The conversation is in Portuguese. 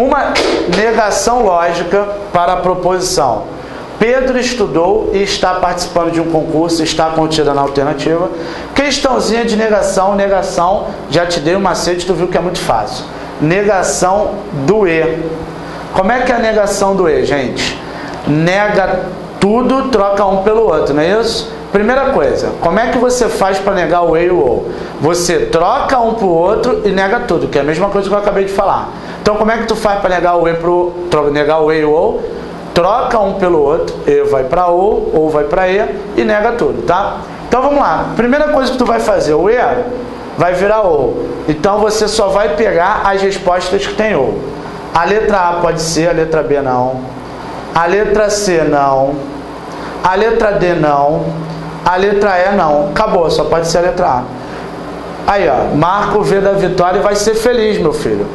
uma negação lógica para a proposição. Pedro estudou e está participando de um concurso, está contida na alternativa. Questãozinha de negação, negação, já te dei um macete, tu viu que é muito fácil. Negação do E. Como é que é a negação do E, gente? Nega tudo, troca um pelo outro, não é isso? Primeira coisa, como é que você faz para negar o E e o O? Você troca um para o outro e nega tudo, que é a mesma coisa que eu acabei de falar. Então, como é que tu faz para negar o E pro negar o E e o O? Troca um pelo outro, E vai para O, ou vai para E e nega tudo, tá? Então vamos lá. Primeira coisa que tu vai fazer, o E vai virar O. Então você só vai pegar as respostas que tem O. A letra A pode ser, a letra B não. A letra C não. A letra D não. A letra E não. Acabou, só pode ser a letra A. Aí, ó, marca o V da vitória e vai ser feliz, meu filho.